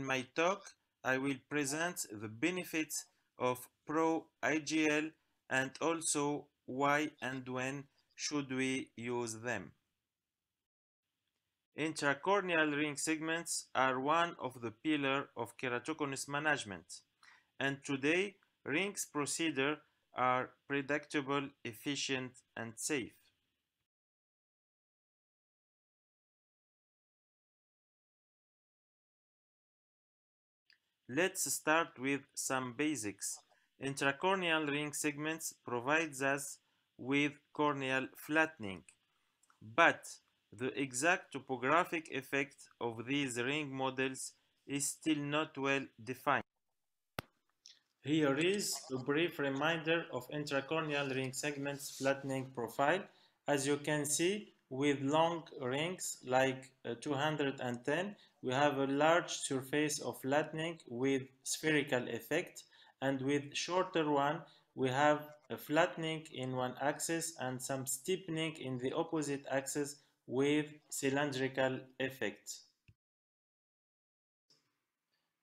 my talk, I will present the benefits of Pro AJL and also why and when should we use them. Intracorneal ring segments are one of the pillars of keratoconus management, and today rings procedure are predictable, efficient, and safe. Let's start with some basics. Intracorneal ring segments provides us with corneal flattening, but the exact topographic effect of these ring models is still not well defined. Here is a brief reminder of intracorneal ring segments flattening profile. As you can see, with long rings like uh, 210, we have a large surface of flattening with spherical effect and with shorter one we have a flattening in one axis and some steepening in the opposite axis with cylindrical effect.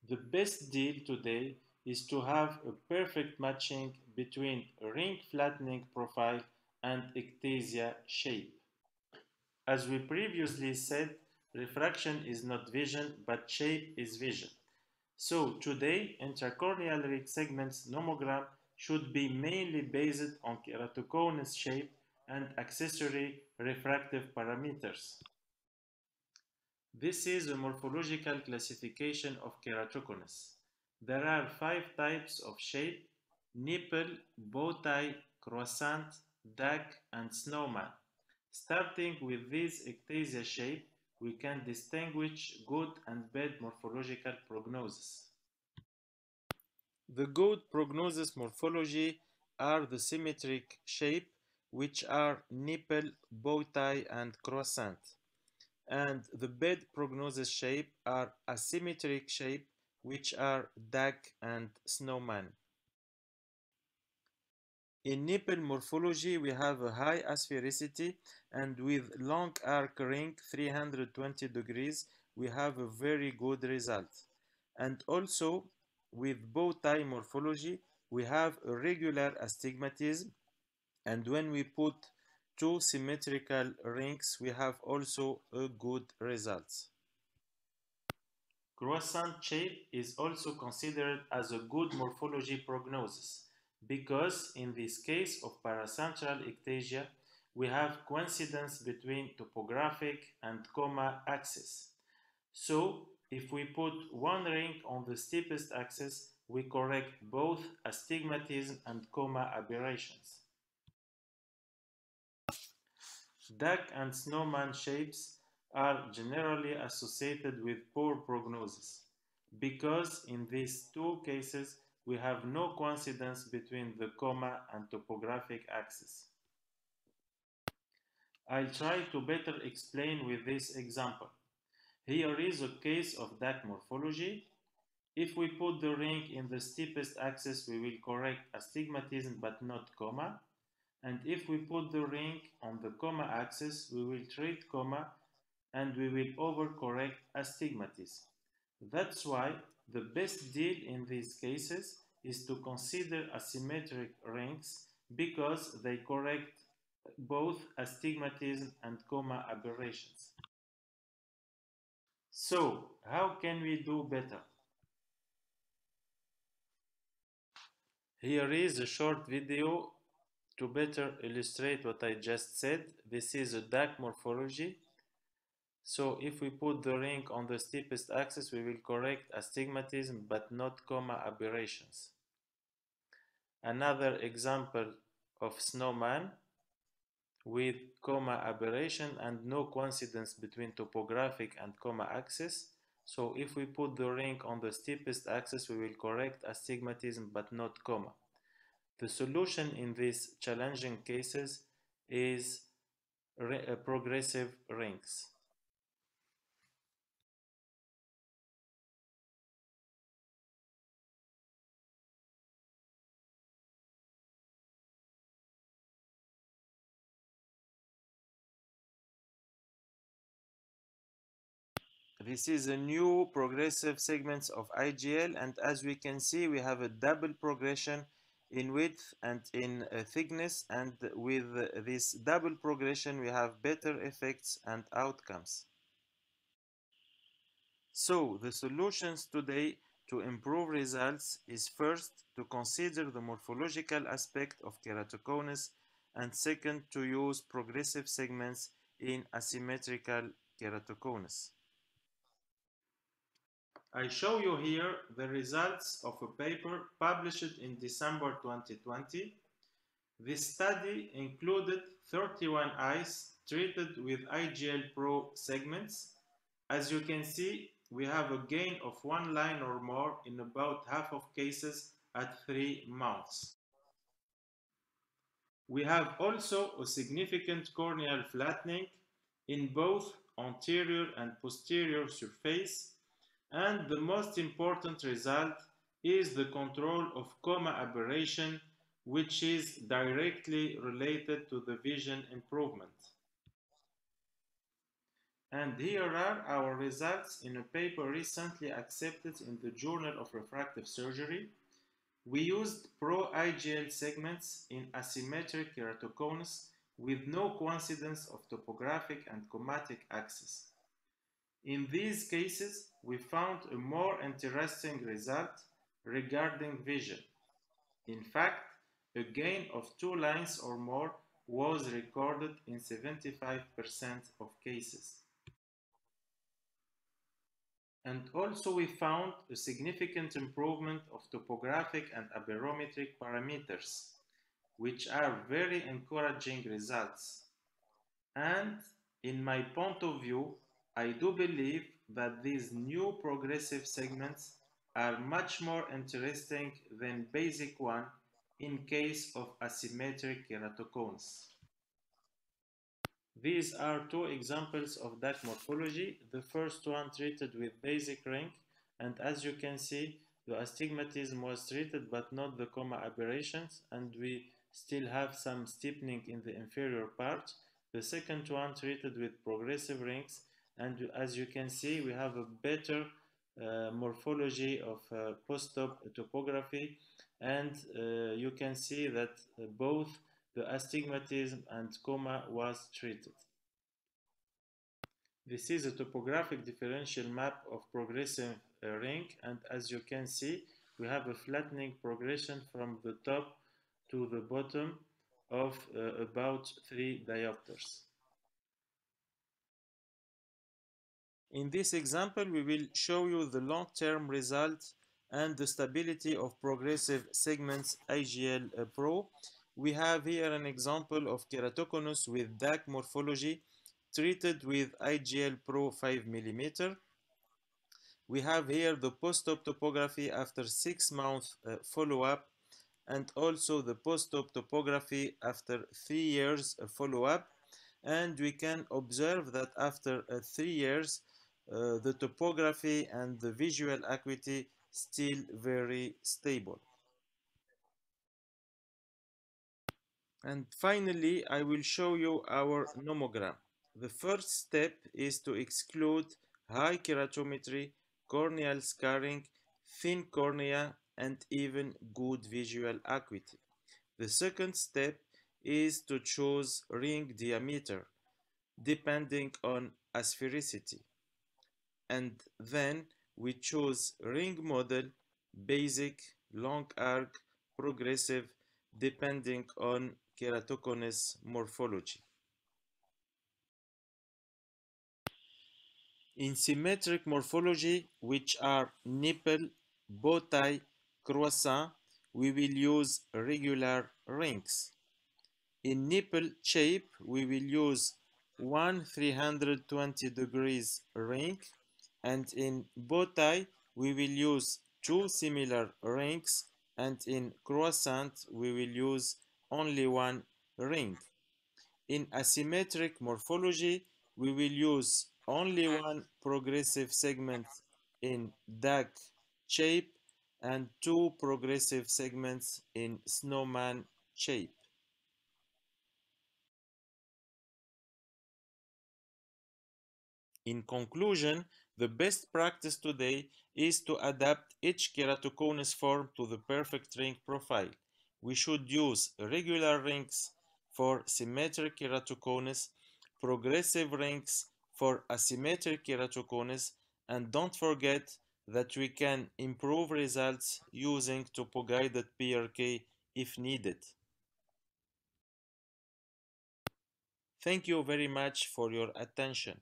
The best deal today is to have a perfect matching between ring flattening profile and ectasia shape. As we previously said, refraction is not vision, but shape is vision. So today, intracorneal ring segments nomogram should be mainly based on keratoconus shape and accessory refractive parameters. This is a morphological classification of keratoconus. There are five types of shape, nipple, bow tie, croissant, duck, and snowman. Starting with this ectasia shape, we can distinguish good and bad morphological prognosis. The good prognosis morphology are the symmetric shape, which are nipple, bow tie, and croissant. And the bad prognosis shape are asymmetric shape, which are duck and snowman. In nipple morphology, we have a high asphericity and with long arc ring 320 degrees, we have a very good result. And also with bow tie morphology, we have a regular astigmatism and when we put two symmetrical rings, we have also a good result. Croissant shape is also considered as a good morphology prognosis because in this case of paracentral ectasia, we have coincidence between topographic and coma axis. So if we put one ring on the steepest axis, we correct both astigmatism and coma aberrations. Duck and snowman shapes are generally associated with poor prognosis because in these two cases we have no coincidence between the coma and topographic axis. I'll try to better explain with this example. Here is a case of duck morphology. If we put the ring in the steepest axis, we will correct astigmatism but not coma. And if we put the ring on the coma axis, we will treat coma and we will overcorrect astigmatism. That's why the best deal in these cases is to consider asymmetric rings because they correct both astigmatism and coma aberrations. So, how can we do better? Here is a short video to better illustrate what I just said. This is a duck morphology so if we put the ring on the steepest axis, we will correct astigmatism but not coma aberrations. Another example of snowman with coma aberration and no coincidence between topographic and coma axis. So if we put the ring on the steepest axis, we will correct astigmatism but not coma. The solution in these challenging cases is uh, progressive rings. This is a new progressive segments of AJL and as we can see we have a double progression in width and in uh, thickness and with this double progression we have better effects and outcomes. So the solutions today to improve results is first to consider the morphological aspect of keratoconus and second to use progressive segments in asymmetrical keratoconus. I show you here the results of a paper published in December 2020. This study included 31 eyes treated with AJL Pro segments. As you can see, we have a gain of one line or more in about half of cases at three months. We have also a significant corneal flattening in both anterior and posterior surface and the most important result is the control of coma aberration which is directly related to the vision improvement. And here are our results in a paper recently accepted in the Journal of Refractive Surgery. We used pro-AJL segments in asymmetric keratoconus with no coincidence of topographic and comatic axis. In these cases, we found a more interesting result regarding vision. In fact, a gain of two lines or more was recorded in 75% of cases. And also we found a significant improvement of topographic and aberrometric parameters, which are very encouraging results. And in my point of view, I do believe that these new progressive segments are much more interesting than basic one in case of asymmetric keratoconus. These are two examples of duck morphology. The first one treated with basic ring and as you can see the astigmatism was treated but not the coma aberrations and we still have some steepening in the inferior part. The second one treated with progressive rings and as you can see we have a better uh, morphology of uh, post-op topography and uh, you can see that uh, both the astigmatism and coma was treated. This is a topographic differential map of progressive uh, ring and as you can see we have a flattening progression from the top to the bottom of uh, about 3 diopters. In this example, we will show you the long-term result and the stability of progressive segments AJL uh, Pro. We have here an example of keratoconus with duck morphology treated with AJL Pro 5 mm. We have here the post-op topography after 6 months uh, follow-up and also the post-op topography after 3 years uh, follow-up and we can observe that after uh, 3 years uh, the topography and the visual acuity still very stable. And finally, I will show you our nomogram. The first step is to exclude high keratometry, corneal scarring, thin cornea, and even good visual acuity. The second step is to choose ring diameter, depending on asphericity and then we choose ring model, basic, long arc, progressive, depending on keratoconus morphology. In symmetric morphology, which are nipple, bow tie, croissant, we will use regular rings. In nipple shape, we will use one 320 degrees ring and in bow tie we will use two similar rings and in croissant we will use only one ring. In asymmetric morphology we will use only one progressive segment in duck shape and two progressive segments in snowman shape. In conclusion, The best practice today is to adapt each keratoconus form to the perfect ring profile. We should use regular rings for symmetric keratoconus, progressive rings for asymmetric keratoconus, and don't forget that we can improve results using topo-guided PRK if needed. Thank you very much for your attention.